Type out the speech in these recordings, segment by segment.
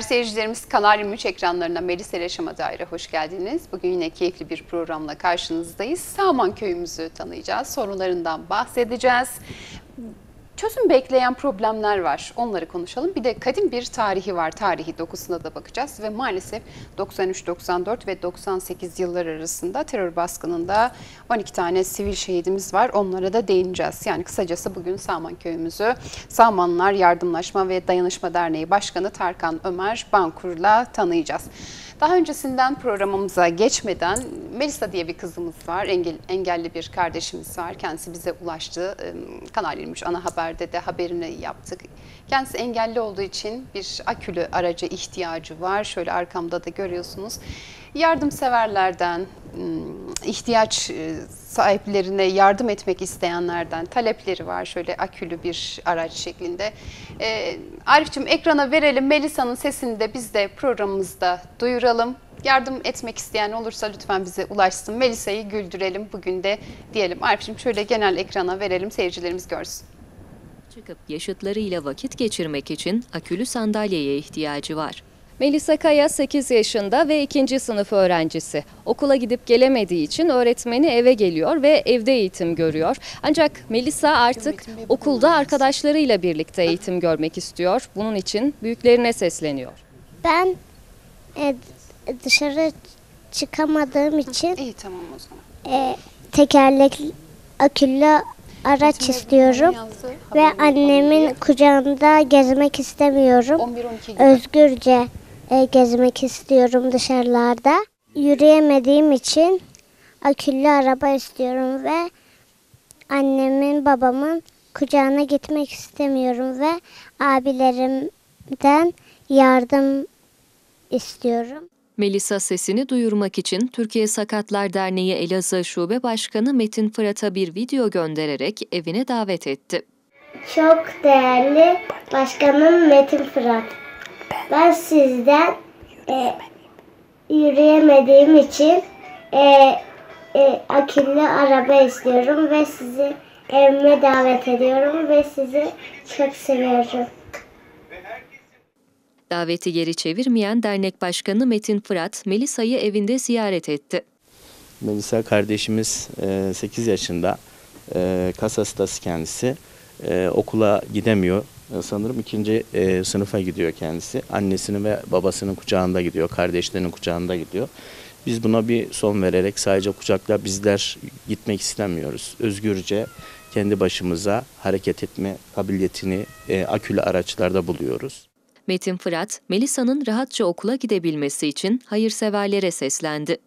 Değerli seyircilerimiz Kanal 23 ekranlarına Melisa Yaşama Daire hoş geldiniz. Bugün yine keyifli bir programla karşınızdayız. Sağman köyümüzü tanıyacağız, sorunlarından bahsedeceğiz. Çözüm bekleyen problemler var. Onları konuşalım. Bir de kadim bir tarihi var. Tarihi dokusuna da bakacağız ve maalesef 93, 94 ve 98 yıllar arasında terör baskınında 12 tane sivil şehidimiz var. Onlara da değineceğiz. Yani kısacası bugün Sağman köyümüzü Sağmanlar Yardımlaşma ve Dayanışma Derneği Başkanı Tarkan Ömer Bankur'la tanıyacağız. Daha öncesinden programımıza geçmeden Melisa diye bir kızımız var. Engel, engelli bir kardeşimiz var. Kendisi bize ulaştı. Kanal 23 ana haberde de haberini yaptık. Kendisi engelli olduğu için bir akülü araca ihtiyacı var. Şöyle arkamda da görüyorsunuz. Yardımseverlerden, ihtiyaç sahiplerine yardım etmek isteyenlerden talepleri var. Şöyle akülü bir araç şeklinde. Ee, Arif'cim ekrana verelim. Melisa'nın sesini de biz de programımızda duyuralım. Yardım etmek isteyen olursa lütfen bize ulaşsın. Melisa'yı güldürelim bugün de diyelim. Arif'cim şöyle genel ekrana verelim seyircilerimiz görsün. Çıkıp yaşıtlarıyla vakit geçirmek için akülü sandalyeye ihtiyacı var. Melisa Kaya 8 yaşında ve 2. sınıf öğrencisi. Okula gidip gelemediği için öğretmeni eve geliyor ve evde eğitim görüyor. Ancak Melisa artık okulda arkadaşlarıyla birlikte eğitim görmek istiyor. Bunun için büyüklerine sesleniyor. Ben e, dışarı çıkamadığım için İyi tamam o zaman. e, tekerlekli akülü araç istiyorum ve annemin kucağında gezmek istemiyorum. diye. 11-12 gibi. Özgürce e, gezmek istiyorum dışarılarda. Yürüyemediğim için akülü araba istiyorum ve annemin babamın kucağına gitmek istemiyorum ve abilerimden yardım istiyorum. Melisa sesini duyurmak için Türkiye Sakatlar Derneği Elazığ Şube Başkanı Metin Fırat'a bir video göndererek evine davet etti. Çok değerli başkanım Metin Fırat. Ben sizden e, yürüyemediğim için e, e, akülü araba istiyorum ve sizi evime davet ediyorum ve sizi çok seviyorum. Daveti geri çevirmeyen dernek başkanı Metin Fırat, Melisa'yı evinde ziyaret etti. Melisa kardeşimiz e, 8 yaşında. E, kas hastası kendisi. E, okula gidemiyor. E, sanırım ikinci e, sınıfa gidiyor kendisi. Annesinin ve babasının kucağında gidiyor. Kardeşlerinin kucağında gidiyor. Biz buna bir son vererek sadece kucakla bizler gitmek istemiyoruz. Özgürce kendi başımıza hareket etme kabiliyetini e, akülü araçlarda buluyoruz. Metin Fırat, Melisa'nın rahatça okula gidebilmesi için hayırseverlere seslendi.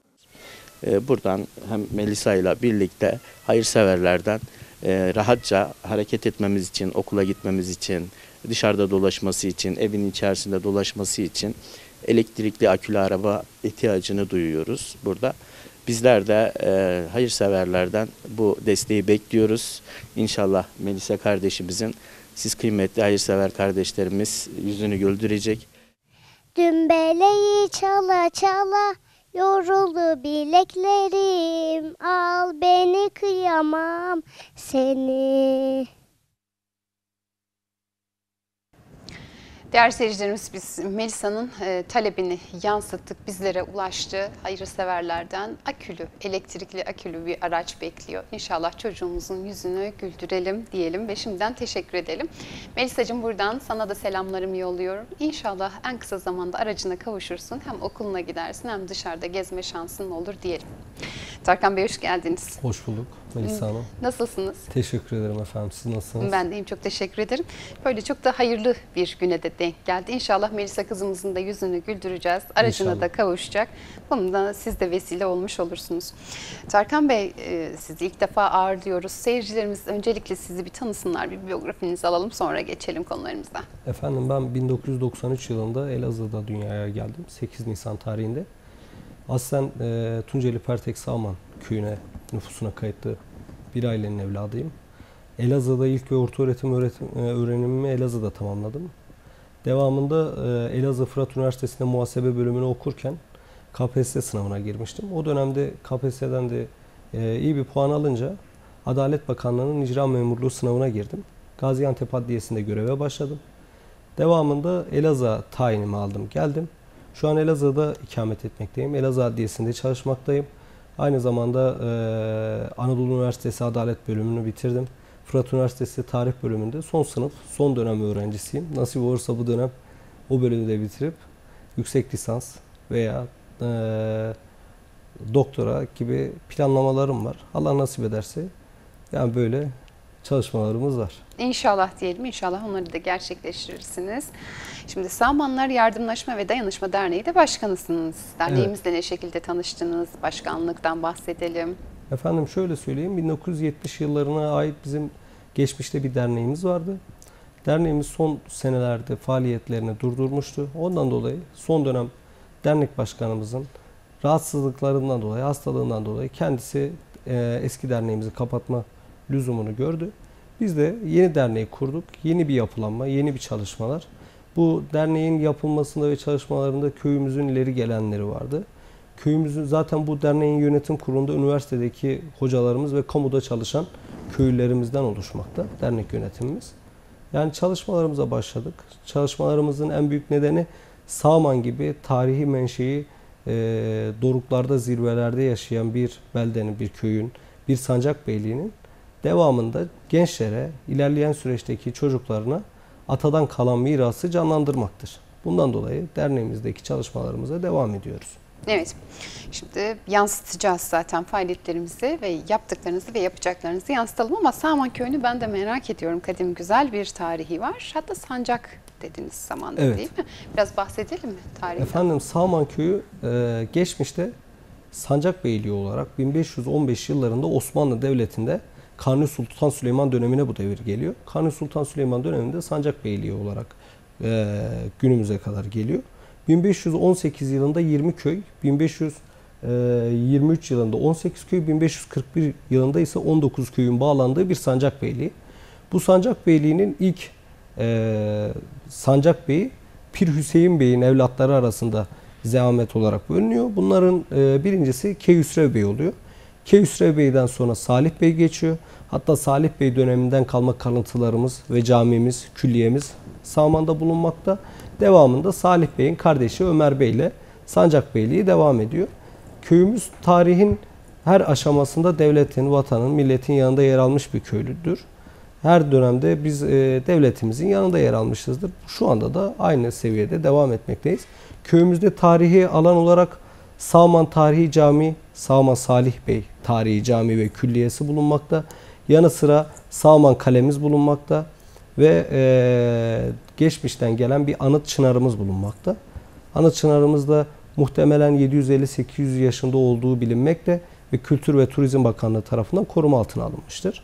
E, buradan hem Melisa ile birlikte hayırseverlerden e, rahatça hareket etmemiz için, okula gitmemiz için, dışarıda dolaşması için, evin içerisinde dolaşması için elektrikli akülü araba ihtiyacını duyuyoruz burada. Bizler de e, hayırseverlerden bu desteği bekliyoruz. İnşallah Melisa kardeşimizin siz kıymetli hayırsever kardeşlerimiz yüzünü güldürecek. Dümbeleyi çala çala yoruldu bileklerim al beni kıyamam seni. Değerli seyircilerimiz biz Melisa'nın e, talebini yansıttık. Bizlere ulaştı. Hayırseverlerden akülü, elektrikli akülü bir araç bekliyor. İnşallah çocuğumuzun yüzünü güldürelim diyelim ve şimdiden teşekkür edelim. Melisa'cığım buradan sana da selamlarımı yolluyorum. İnşallah en kısa zamanda aracına kavuşursun. Hem okuluna gidersin hem dışarıda gezme şansın olur diyelim. Tarkan Bey hoş geldiniz. Hoş bulduk Melisa Hanım. Nasılsınız? Teşekkür ederim efendim. Siz nasılsınız? Ben deyim çok teşekkür ederim. Böyle çok da hayırlı bir güne de denk geldi. İnşallah Melisa kızımızın da yüzünü güldüreceğiz. Aracına İnşallah. da kavuşacak. Bundan siz de vesile olmuş olursunuz. Tarkan Bey e, sizi ilk defa ağırlıyoruz. Seyircilerimiz öncelikle sizi bir tanısınlar. Bir biyografinizi alalım sonra geçelim konularımıza. Efendim ben 1993 yılında Elazığ'da dünyaya geldim. 8 Nisan tarihinde. Aslen e, Tunceli Pertek Sağman köyüne nüfusuna kayıtlı bir ailenin evladıyım. Elazığ'da ilk ve orta öğretim, öğretim e, öğrenimimi Elazığ'da tamamladım. Devamında e, Elazığ Fırat Üniversitesi'nde muhasebe bölümünü okurken KPSS sınavına girmiştim. O dönemde KPSS'den de e, iyi bir puan alınca Adalet Bakanlığı'nın icra memurluğu sınavına girdim. Gaziantep Adliyesi'nde göreve başladım. Devamında Elazığ tayinimi aldım. Geldim. Şu an Elazığ'da ikamet etmekteyim. Elazığ Adliyesi'nde çalışmaktayım. Aynı zamanda e, Anadolu Üniversitesi Adalet bölümünü bitirdim. Fırat Üniversitesi Tarih bölümünde son sınıf, son dönem öğrencisiyim. Nasip olursa bu dönem o bölümü de bitirip yüksek lisans veya e, doktora gibi planlamalarım var. Allah nasip ederse yani böyle çalışmalarımız var. İnşallah diyelim. İnşallah onları da gerçekleştirirsiniz. Şimdi Sağmanlar Yardımlaşma ve Dayanışma Derneği de başkanısınız. Derneğimizle ne şekilde tanıştınız? Başkanlıktan bahsedelim. Efendim şöyle söyleyeyim 1970 yıllarına ait bizim geçmişte bir derneğimiz vardı. Derneğimiz son senelerde faaliyetlerini durdurmuştu. Ondan dolayı son dönem dernek başkanımızın rahatsızlıklarından dolayı, hastalığından dolayı kendisi e, eski derneğimizi kapatma lüzumunu gördü. Biz de yeni derneği kurduk. Yeni bir yapılanma, yeni bir çalışmalar. Bu derneğin yapılmasında ve çalışmalarında köyümüzün ileri gelenleri vardı. Köyümüzün zaten bu derneğin yönetim kurulunda üniversitedeki hocalarımız ve kamuda çalışan köylülerimizden oluşmakta dernek yönetimimiz. Yani çalışmalarımıza başladık. Çalışmalarımızın en büyük nedeni Sağman gibi tarihi menşei e, doruklarda, zirvelerde yaşayan bir beldenin, bir köyün, bir sancak beyliğinin devamında gençlere, ilerleyen süreçteki çocuklarına atadan kalan mirası canlandırmaktır. Bundan dolayı derneğimizdeki çalışmalarımıza devam ediyoruz. Evet. Şimdi yansıtacağız zaten faaliyetlerimizi ve yaptıklarınızı ve yapacaklarınızı yansıtalım ama Sağman Köyü'nü ben de merak ediyorum. Kadim güzel bir tarihi var. Hatta sancak dediniz zamanda Evet. değil mi? Biraz bahsedelim mi tarihinden? Efendim Sağman Köyü e, geçmişte Sancak Beyliği olarak 1515 yıllarında Osmanlı Devleti'nde Kanuni Sultan Süleyman dönemine bu devir geliyor. Kanuni Sultan Süleyman döneminde Sancak Beyliği olarak e, günümüze kadar geliyor. 1518 yılında 20 köy, 1523 yılında 18 köy, 1541 yılında ise 19 köyün bağlandığı bir Sancak Beyliği. Bu Sancak Beyliği'nin ilk e, Sancak Bey'i Pir Hüseyin Bey'in evlatları arasında zehamet olarak bölünüyor. Bunların e, birincisi Keyhüsrev Bey oluyor. Keyhüsrev Bey'den sonra Salih Bey geçiyor. Hatta Salih Bey döneminden kalma kalıntılarımız ve camimiz, külliyemiz Sağman'da bulunmakta. Devamında Salih Bey'in kardeşi Ömer Bey ile Sancak Beyliği devam ediyor. Köyümüz tarihin her aşamasında devletin, vatanın, milletin yanında yer almış bir köylüdür. Her dönemde biz e, devletimizin yanında yer almışızdır. Şu anda da aynı seviyede devam etmekteyiz. Köyümüzde tarihi alan olarak Sağman Tarihi Camii, Sağman Salih Bey Tarihi Camii ve Külliyesi bulunmakta. Yanı sıra Sağman Kalemiz bulunmakta ve e, geçmişten gelen bir anıt çınarımız bulunmakta. Anıt çınarımız da muhtemelen 750-800 yaşında olduğu bilinmekte ve Kültür ve Turizm Bakanlığı tarafından koruma altına alınmıştır.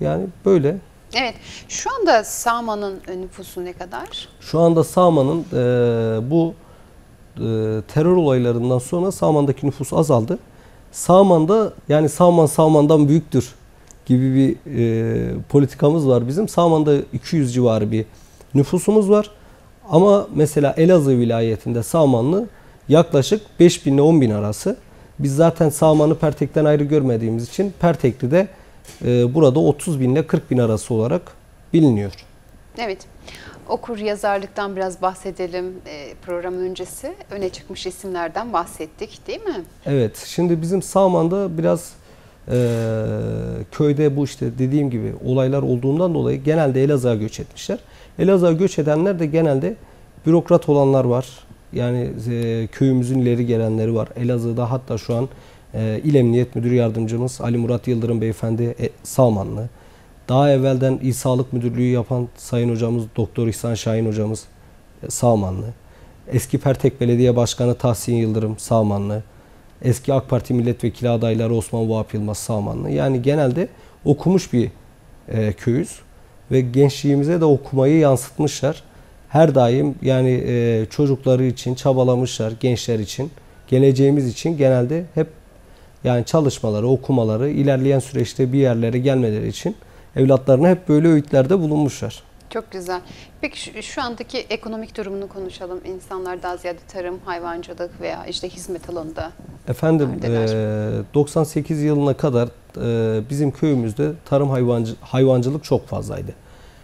Yani böyle. Evet. Şu anda Sağman'ın nüfusu ne kadar? Şu anda Sağman'ın e, bu terör olaylarından sonra Sağman'daki nüfus azaldı. Sağman'da yani Sağman Sağman'dan büyüktür gibi bir e, politikamız var bizim. Sağman'da 200 civarı bir nüfusumuz var. Ama mesela Elazığ vilayetinde Sağmanlı yaklaşık 5000 ile 10 bin arası. Biz zaten Sağman'ı Pertek'ten ayrı görmediğimiz için Pertekli'de e, burada 30 bin ile 40 bin arası olarak biliniyor. Evet. Okur yazarlıktan biraz bahsedelim e, program öncesi. Öne çıkmış isimlerden bahsettik değil mi? Evet, şimdi bizim Sağman'da biraz e, köyde bu işte dediğim gibi olaylar olduğundan dolayı genelde Elazığ'a göç etmişler. Elazığ'a göç edenler de genelde bürokrat olanlar var. Yani e, köyümüzün ileri gelenleri var. Elazığ'da hatta şu an e, İl Emniyet Müdür Yardımcımız Ali Murat Yıldırım Beyefendi e, Sağmanlı. Daha evvelden İl Sağlık Müdürlüğü yapan Sayın Hocamız Doktor İhsan Şahin Hocamız e, Sağmanlı. Eski Pertek Belediye Başkanı Tahsin Yıldırım Sağmanlı. Eski AK Parti milletvekili adayları Osman Vahap Yılmaz Sağmanlı. Yani genelde okumuş bir e, köyüz ve gençliğimize de okumayı yansıtmışlar. Her daim yani e, çocukları için çabalamışlar, gençler için, geleceğimiz için genelde hep yani çalışmaları, okumaları, ilerleyen süreçte bir yerlere gelmeleri için evlatlarına hep böyle öğütlerde bulunmuşlar. Çok güzel. Peki şu, şu andaki ekonomik durumunu konuşalım. İnsanlar daha ziyade tarım, hayvancılık veya işte hizmet alanında. Efendim Neredeler? e, 98 yılına kadar e, bizim köyümüzde tarım hayvancı, hayvancılık çok fazlaydı.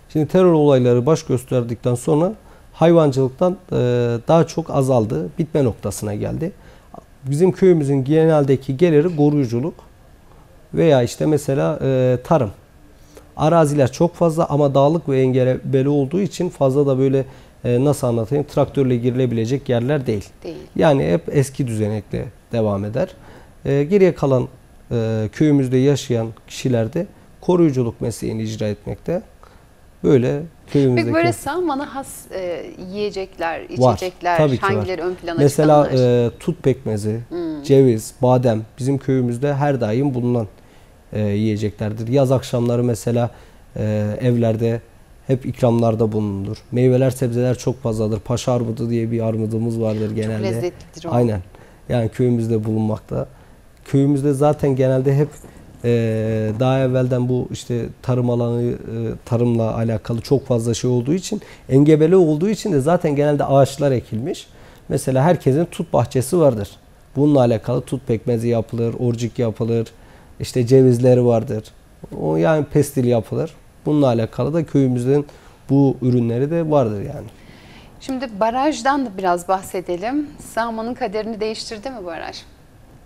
Şimdi terör olayları baş gösterdikten sonra hayvancılıktan e, daha çok azaldı. Bitme noktasına geldi. Bizim köyümüzün geneldeki geliri koruyuculuk veya işte mesela e, tarım. Araziler çok fazla ama dağlık ve engebeli olduğu için fazla da böyle e, nasıl anlatayım traktörle girilebilecek yerler değil. Değil. Yani hep eski düzenekle devam eder. E, geriye kalan e, köyümüzde yaşayan kişiler de koruyuculuk mesleğini icra etmekte. Böyle köyümüzdeki... Peki böyle Sağman'a has e, yiyecekler, Var, içecekler tabii ki var. hangileri ön plana Mesela çıkanlar? e, tut pekmezi, Hmm. ceviz, badem bizim köyümüzde her daim bulunan e, yiyeceklerdir. Yaz akşamları mesela e, evlerde hep ikramlarda bulunur. Meyveler, sebzeler çok fazladır. Paşa armudu diye bir armudumuz vardır genelde. Çok lezzetlidir o. Aynen. Yani köyümüzde bulunmakta. Köyümüzde zaten genelde hep e, daha evvelden bu işte tarım alanı, e, tarımla alakalı çok fazla şey olduğu için engebeli olduğu için de zaten genelde ağaçlar ekilmiş. Mesela herkesin tut bahçesi vardır. Bununla alakalı tut pekmezi yapılır, orcik yapılır, işte cevizleri vardır. O yani pestil yapılır. Bununla alakalı da köyümüzün bu ürünleri de vardır yani. Şimdi barajdan da biraz bahsedelim. Sağman'ın kaderini değiştirdi mi baraj?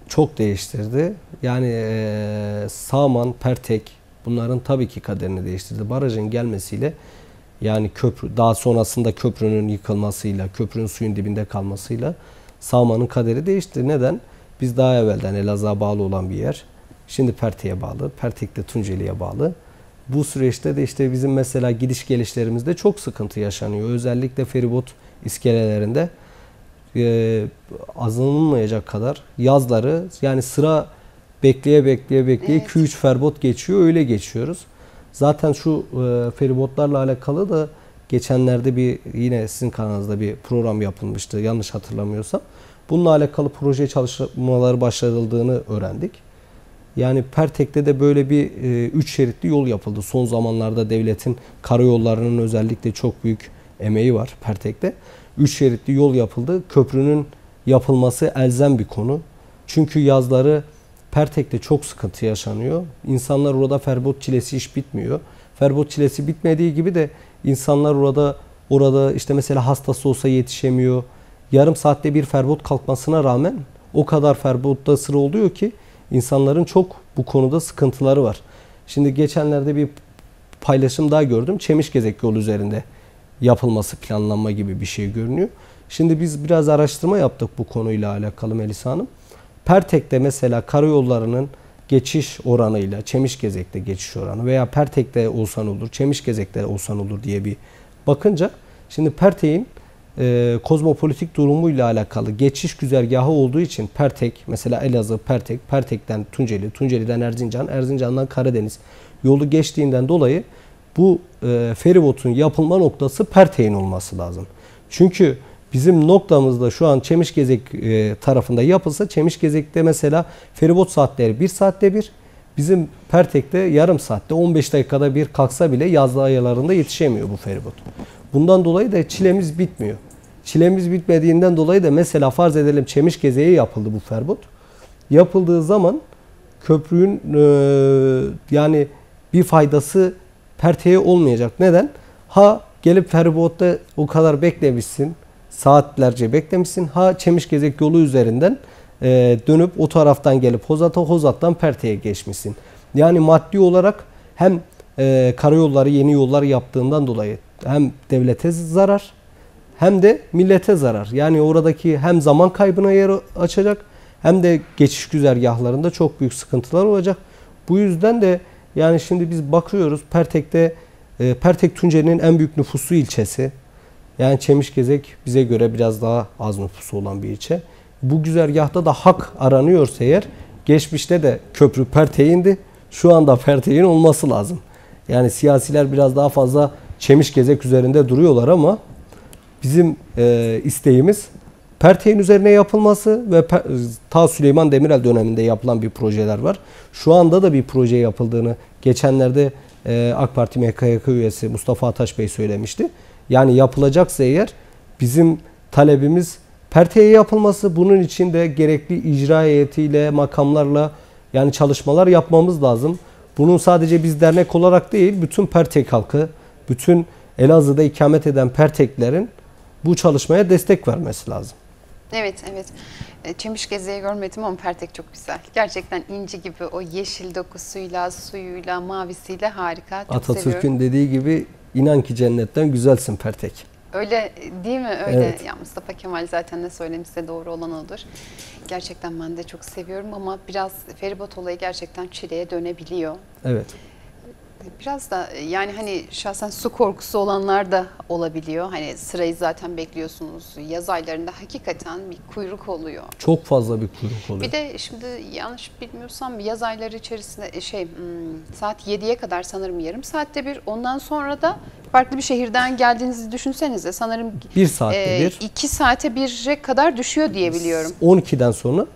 çok değiştirdi. Yani eee Sağman, Pertek bunların tabii ki kaderini değiştirdi. Barajın gelmesiyle yani köprü daha sonrasında köprünün yıkılmasıyla, köprünün suyun dibinde kalmasıyla Sağman'ın kaderi değişti. Neden? Biz daha evvelden Elazığ'a bağlı olan bir yer. Şimdi Pertek'e bağlı. Pertek de Tunceli'ye bağlı. Bu süreçte de işte bizim mesela gidiş gelişlerimizde çok sıkıntı yaşanıyor. Özellikle feribot iskelelerinde e, azalınmayacak kadar yazları yani sıra bekleye bekleye bekleye Evet. 2-3 ferbot geçiyor öyle geçiyoruz. Zaten şu e, feribotlarla alakalı da geçenlerde bir yine sizin kanalınızda bir program yapılmıştı yanlış hatırlamıyorsam. Bununla alakalı proje çalışmaları başlatıldığını öğrendik. Yani Pertek'te de böyle bir 3 şeritli yol yapıldı. Son zamanlarda devletin karayollarının özellikle çok büyük emeği var Pertek'te. 3 şeritli yol yapıldı. Köprünün yapılması elzem bir konu. Çünkü yazları Pertek'te çok sıkıntı yaşanıyor. İnsanlar orada ferbot çilesi hiç bitmiyor. Ferbot çilesi bitmediği gibi de insanlar orada orada işte mesela hastası olsa yetişemiyor. Yarım saatte bir ferbot kalkmasına rağmen o kadar ferbotta sıra oluyor ki insanların çok bu konuda sıkıntıları var. Şimdi geçenlerde bir paylaşım daha gördüm. Çemişgezek yolu üzerinde yapılması planlanma gibi bir şey görünüyor. Şimdi biz biraz araştırma yaptık bu konuyla alakalı Melisa Hanım. Pertek'te mesela karayollarının geçiş oranıyla Çemişgezek'te geçiş oranı veya Pertek'te olsan olur, Çemişgezek'te olsan olur diye bir bakınca şimdi Pertek'in e, kozmopolitik durumuyla alakalı geçiş güzergahı olduğu için Pertek, mesela Elazığ, Pertek, Pertek'ten Tunceli, Tunceli'den Erzincan, Erzincan'dan Karadeniz yolu geçtiğinden dolayı bu e, feribotun yapılma noktası Pertek'in olması lazım. Çünkü bizim noktamızda şu an Çemişgezek e, tarafında yapılsa Çemişgezek'te mesela feribot saatleri 1 saatte bir, bizim Pertek'te yarım saatte 15 dakikada bir kalksa bile yazlı aylarında yetişemiyor bu feribot. Bundan dolayı da çilemiz bitmiyor. Çilemiz bitmediğinden dolayı da mesela farz edelim Çemişgeze'ye yapıldı bu ferbot. Yapıldığı zaman köprünün e, yani bir faydası Perte'ye olmayacak. Neden? Ha gelip feribotta o kadar beklemişsin. Saatlerce beklemişsin. Ha Çemişgezek yolu üzerinden e, dönüp o taraftan gelip Hozat'a, Hozat'tan Perte'ye geçmişsin. Yani maddi olarak hem e, karayolları, yeni yollar yaptığından dolayı hem devlete zarar hem de millete zarar. Yani oradaki hem zaman kaybına yer açacak hem de geçiş güzergahlarında çok büyük sıkıntılar olacak. Bu yüzden de yani şimdi biz bakıyoruz Pertek'te e, Pertek Tunceli'nin en büyük nüfuslu ilçesi. Yani Çemişgezek bize göre biraz daha az nüfusu olan bir ilçe. Bu güzergahta da hak aranıyorsa eğer geçmişte de köprü Pertek'indi. Şu anda Pertek'in olması lazım. Yani siyasiler biraz daha fazla Çemişgezek üzerinde duruyorlar ama bizim e, isteğimiz Pertek'in üzerine yapılması ve ta Süleyman Demirel döneminde yapılan bir projeler var. Şu anda da bir proje yapıldığını geçenlerde e, AK Parti MKYK üyesi Mustafa Ataş Bey söylemişti. Yani yapılacaksa eğer bizim talebimiz Pertek'e yapılması bunun için de gerekli icra heyetiyle, makamlarla yani çalışmalar yapmamız lazım. Bunun sadece biz dernek olarak değil bütün Pertek halkı bütün Elazığ'da ikamet eden Perteklerin bu çalışmaya destek vermesi lazım. Evet, evet. E, Çemiş geziyi görmedim ama Pertek çok güzel. Gerçekten inci gibi o yeşil dokusuyla, suyuyla, mavisiyle harika. Çok seviyorum. Atatürk'ün dediği gibi inan ki cennetten güzelsin Pertek. Öyle değil mi? Öyle. Evet. Ya Mustafa Kemal zaten ne söylemişse doğru olan odur. Gerçekten ben de çok seviyorum ama biraz feribot olayı gerçekten çileye dönebiliyor. Evet. Biraz da e, yani hani şahsen su korkusu olanlar da olabiliyor. Hani sırayı zaten bekliyorsunuz. Yaz aylarında hakikaten bir kuyruk oluyor. Çok fazla bir kuyruk oluyor. Bir de şimdi yanlış bilmiyorsam yaz ayları içerisinde e, şey hmm, saat 7'ye kadar sanırım yarım saatte bir. Ondan sonra da farklı bir şehirden geldiğinizi düşünsenize sanırım bir saatte e, bir. 2 saate 1'e kadar düşüyor diye biliyorum. 12'den sonra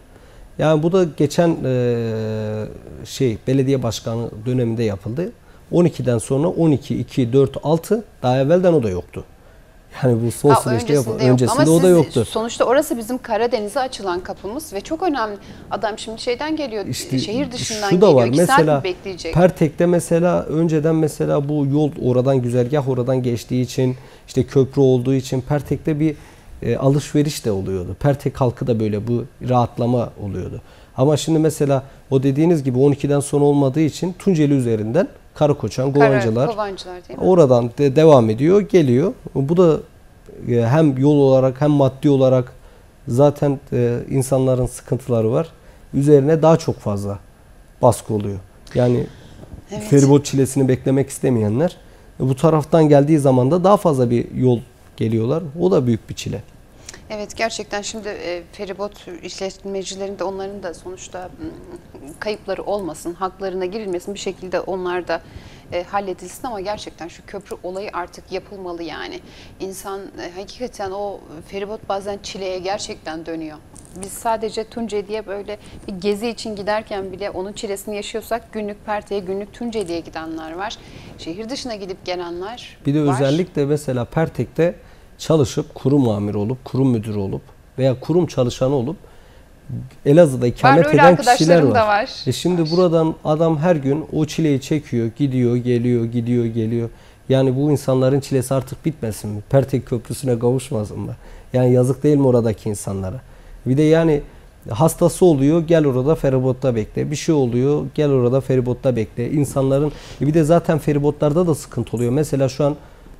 yani bu da geçen e, şey belediye başkanı döneminde yapıldı. 12'den sonra 12, 2, 4, 6 daha evvelden o da yoktu. Yani bu son Ha, süreçte yapıldı. yok. Öncesinde Ama o da yoktu. Sonuçta orası bizim Karadeniz'e açılan kapımız ve çok önemli. Adam şimdi şeyden geliyor, İşte şehir dışından şu da geliyor. var. İki saat Mesela mi bekleyecek? Pertek'te mesela önceden mesela bu yol oradan güzergah oradan geçtiği için işte köprü olduğu için Pertek'te bir e, alışveriş de oluyordu. Pertek halkı da böyle bu rahatlama oluyordu. Ama şimdi mesela o dediğiniz gibi 12'den sonra olmadığı için Tunceli üzerinden Karakoçan, Kovancılar değil mi? oradan de devam ediyor, geliyor. Bu da e, hem yol olarak hem maddi olarak zaten e, insanların sıkıntıları var. Üzerine daha çok fazla baskı oluyor. Yani Evet. feribot çilesini beklemek istemeyenler bu taraftan geldiği zaman da daha fazla bir yol geliyorlar. O da büyük bir çile. Evet gerçekten şimdi e, feribot işletmecilerinde onların da sonuçta kayıpları olmasın, haklarına girilmesin bir şekilde onlar da e, halledilsin ama gerçekten şu köprü olayı artık yapılmalı yani. İnsan e, hakikaten o feribot bazen çileye gerçekten dönüyor. Biz sadece Tunceli'ye böyle bir gezi için giderken bile onun çilesini yaşıyorsak günlük Perte'ye, günlük Tunceli'ye gidenler var. Şehir dışına gidip gelenler Bir de var. özellikle mesela Pertek'te çalışıp kurum amiri olup, kurum müdürü olup veya kurum çalışanı olup Elazığ'da ikamet öyle eden kişiler var. da var. E şimdi Var. buradan adam her gün o çileyi çekiyor, gidiyor, geliyor, gidiyor, geliyor. Yani bu insanların çilesi artık bitmesin mi? Pertek Köprüsü'ne kavuşmasın mı? Yani yazık değil mi oradaki insanlara? Bir de yani hastası oluyor gel orada feribotta bekle. Bir şey oluyor gel orada feribotta bekle. İnsanların e bir de zaten feribotlarda da sıkıntı oluyor. Mesela şu an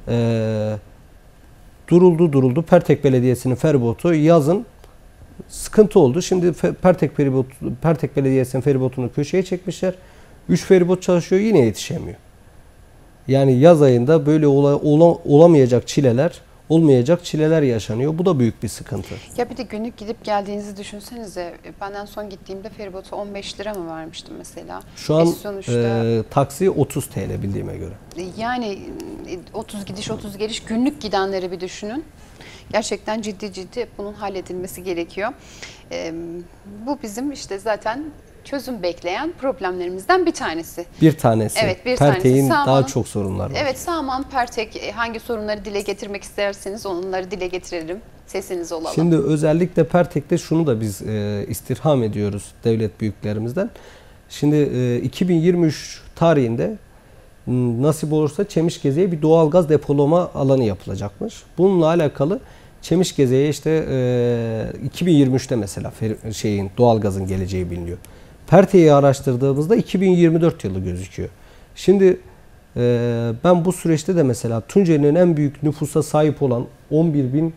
eee duruldu duruldu. Pertek Belediyesi'nin feribotu yazın sıkıntı oldu. Şimdi Pertek feribot Pertek Belediyesi'nin feribotunu köşeye çekmişler. 3 feribot çalışıyor yine yetişemiyor. Yani yaz ayında böyle ola- ola- olamayacak çileler, olmayacak çileler yaşanıyor. Bu da büyük bir sıkıntı. Ya bir de günlük gidip geldiğinizi düşünsenize. Benden son gittiğimde feribotu 15 lira mı vermiştim mesela? Şu an E sonuçta e, taksi 30 TL bildiğime göre. yani e, 30 gidiş 30 geliş günlük gidenleri bir düşünün. Gerçekten ciddi ciddi bunun halledilmesi gerekiyor. Ee, bu bizim işte zaten çözüm bekleyen problemlerimizden bir tanesi. Bir tanesi. Evet, bir tanesi. Pertek'in daha çok sorunlar var. Evet Saman Pertek e, hangi sorunları dile getirmek isterseniz onları dile getirelim. Sesiniz olalım. Şimdi özellikle Pertek'te şunu da biz e, istirham ediyoruz devlet büyüklerimizden. Şimdi e, 2023 tarihinde m, nasip olursa Çemişgeze'ye bir doğalgaz depolama alanı yapılacakmış. Bununla alakalı Çemişgeze'ye işte e, 2023'te mesela şeyin doğalgazın geleceği biliniyor. Perte'yi araştırdığımızda 2024 yılı gözüküyor. Şimdi e, ben bu süreçte de mesela Tunceli'nin en büyük nüfusa sahip olan 11 bin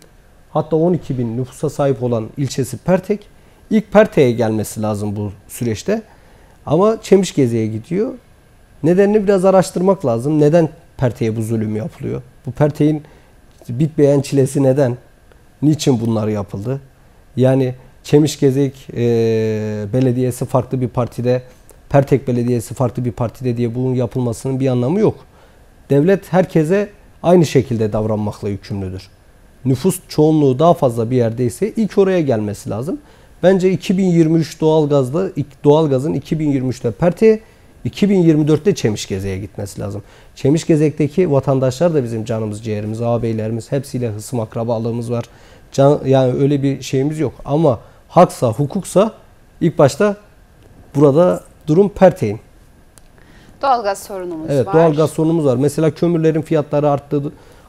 hatta 12 bin nüfusa sahip olan ilçesi Pertek. İlk Pertek'e gelmesi lazım bu süreçte. Ama Çemişgeze'ye gidiyor. Nedenini biraz araştırmak lazım. Neden Pertek'e bu zulüm yapılıyor? Bu Pertek'in bitmeyen çilesi neden? Niçin bunlar yapıldı? Yani Çemişgezek e, Belediyesi farklı bir partide, Pertek Belediyesi farklı bir partide diye bunun yapılmasının bir anlamı yok. Devlet herkese aynı şekilde davranmakla yükümlüdür. Nüfus çoğunluğu daha fazla bir yerdeyse ilk oraya gelmesi lazım. Bence 2023 doğalgazda doğalgazın 2023'te Pertek'e 2024'te Çemişgeze'ye gitmesi lazım. Çemişgezek'teki vatandaşlar da bizim canımız, ciğerimiz, ağabeylerimiz hepsiyle hısım akrabalığımız var. Can, yani öyle bir şeyimiz yok. Ama haksa, hukuksa ilk başta burada durum Pertek'in. Doğalgaz sorunumuz Evet var. doğalgaz sorunumuz var. Mesela kömürlerin fiyatları arttı,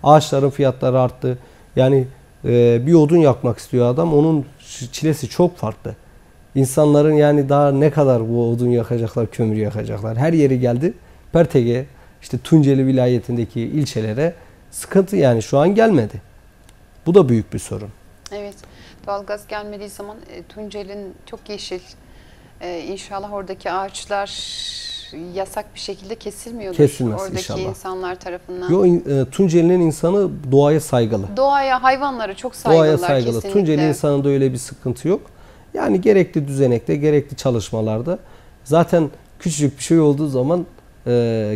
ağaçların fiyatları arttı. Yani e, bir odun yakmak istiyor adam, onun çilesi çok farklı. İnsanların yani daha ne kadar bu odun yakacaklar, kömür yakacaklar. Her yeri geldi. Pertege, işte Tunceli vilayetindeki ilçelere sıkıntı yani şu an gelmedi. Bu da büyük bir sorun. Evet. Doğalgaz gelmediği zaman e, Tunceli'nin çok yeşil. E, inşallah oradaki ağaçlar yasak bir şekilde kesilmiyordur. Kesilmez oradaki inşallah. insanlar tarafından. Yo, e, Tunceli'nin insanı doğaya saygılı. Doğaya, hayvanlara çok saygılılar Doğaya saygılı. kesinlikle. Tunceli insanında öyle bir sıkıntı yok. Yani gerekli düzenekte, gerekli çalışmalarda zaten küçücük bir şey olduğu zaman e,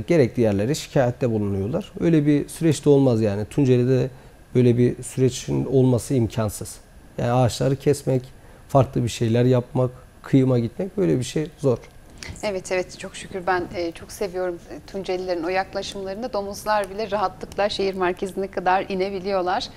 gerekli yerlere şikayette bulunuyorlar. Öyle bir süreçte olmaz yani. Tunceli'de böyle bir sürecin olması imkansız. Yani ağaçları kesmek, farklı bir şeyler yapmak, kıyıma gitmek böyle bir şey zor. Evet evet çok şükür ben e, çok seviyorum e, Tuncelilerin o yaklaşımlarında domuzlar bile rahatlıkla şehir merkezine kadar inebiliyorlar.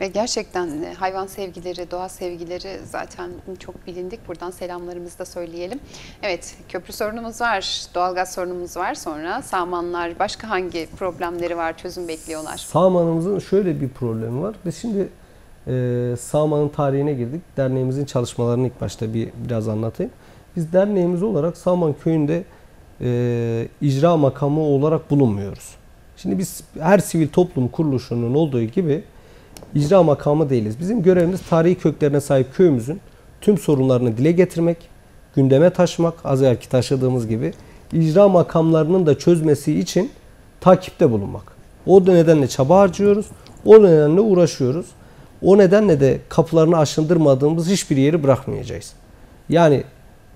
Ve gerçekten e, hayvan sevgileri, doğa sevgileri zaten çok bilindik. Buradan selamlarımızı da söyleyelim. Evet köprü sorunumuz var, doğalgaz sorunumuz var. Sonra Samanlar başka hangi problemleri var, çözüm bekliyorlar? Sağmanımızın şöyle bir problemi var. Biz şimdi e, Sağman'ın tarihine girdik. Derneğimizin çalışmalarını ilk başta bir biraz anlatayım. Biz derneğimiz olarak Sağman köyünde e, icra makamı olarak bulunmuyoruz. Şimdi biz her sivil toplum kuruluşunun olduğu gibi icra makamı değiliz. Bizim görevimiz tarihi köklerine sahip köyümüzün tüm sorunlarını dile getirmek, gündeme taşımak, az evvelki taşıdığımız gibi icra makamlarının da çözmesi için takipte bulunmak. O nedenle çaba harcıyoruz. O nedenle uğraşıyoruz. O nedenle de kapılarını aşındırmadığımız hiçbir yeri bırakmayacağız. Yani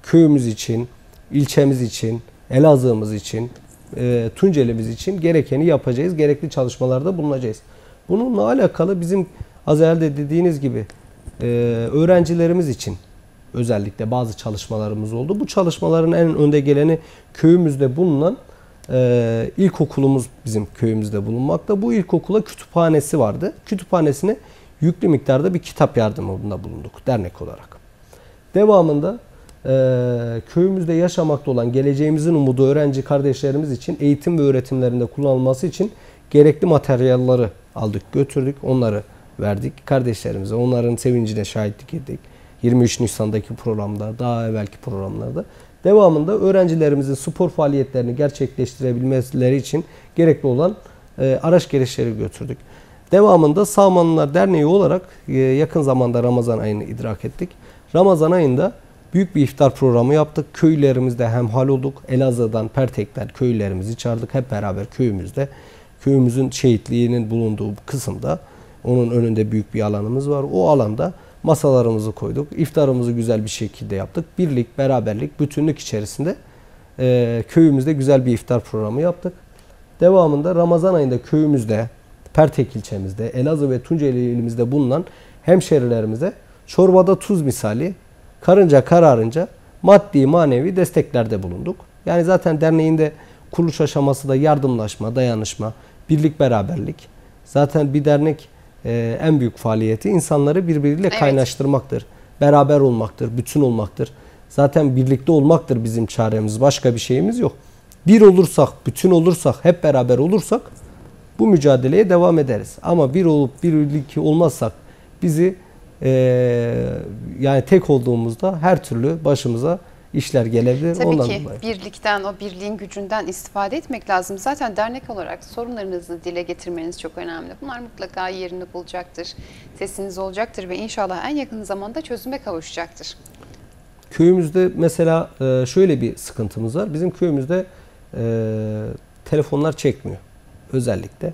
köyümüz için, ilçemiz için, Elazığ'ımız için, e, Tunceli'miz için gerekeni yapacağız. Gerekli çalışmalarda bulunacağız. Bununla alakalı bizim az evvel de dediğiniz gibi e, öğrencilerimiz için özellikle bazı çalışmalarımız oldu. Bu çalışmaların en önde geleni köyümüzde bulunan e, ilkokulumuz bizim köyümüzde bulunmakta. Bu ilkokula kütüphanesi vardı. Kütüphanesine yüklü miktarda bir kitap yardımında bulunduk dernek olarak. Devamında e, köyümüzde yaşamakta olan geleceğimizin umudu öğrenci kardeşlerimiz için eğitim ve öğretimlerinde kullanılması için gerekli materyalleri aldık götürdük onları verdik kardeşlerimize onların sevincine şahitlik ettik. 23 Nisan'daki programda daha evvelki programlarda devamında öğrencilerimizin spor faaliyetlerini gerçekleştirebilmeleri için gerekli olan e, araç gereçleri götürdük. Devamında Sağmanlılar Derneği olarak e, yakın zamanda Ramazan ayını idrak ettik. Ramazan ayında büyük bir iftar programı yaptık. Köylerimizde hemhal olduk. Elazığ'dan Pertekler köylerimizi çağırdık. Hep beraber köyümüzde. Köyümüzün şehitliğinin bulunduğu kısımda onun önünde büyük bir alanımız var. O alanda masalarımızı koyduk. İftarımızı güzel bir şekilde yaptık. Birlik, beraberlik, bütünlük içerisinde e, köyümüzde güzel bir iftar programı yaptık. Devamında Ramazan ayında köyümüzde, Pertek ilçemizde, Elazığ ve Tunceli ilimizde bulunan hemşerilerimize çorbada tuz misali karınca kararınca maddi manevi desteklerde bulunduk. Yani zaten derneğinde kuruluş aşaması da yardımlaşma, dayanışma, birlik, beraberlik. Zaten bir dernek e, en büyük faaliyeti insanları birbiriyle Evet. kaynaştırmaktır. Beraber olmaktır, bütün olmaktır. Zaten birlikte olmaktır bizim çaremiz. Başka bir şeyimiz yok. Bir olursak, bütün olursak, hep beraber olursak bu mücadeleye devam ederiz. Ama bir olup birlik olmazsak bizi eee, yani tek olduğumuzda her türlü başımıza işler gelebilir. Tabii Ondan ki dolayı. birlikten, o birliğin gücünden istifade etmek lazım. Zaten dernek olarak sorunlarınızı dile getirmeniz çok önemli. Bunlar mutlaka yerini bulacaktır. Sesiniz olacaktır ve inşallah en yakın zamanda çözüme kavuşacaktır. Köyümüzde mesela e, şöyle bir sıkıntımız var. Bizim köyümüzde e, telefonlar çekmiyor özellikle.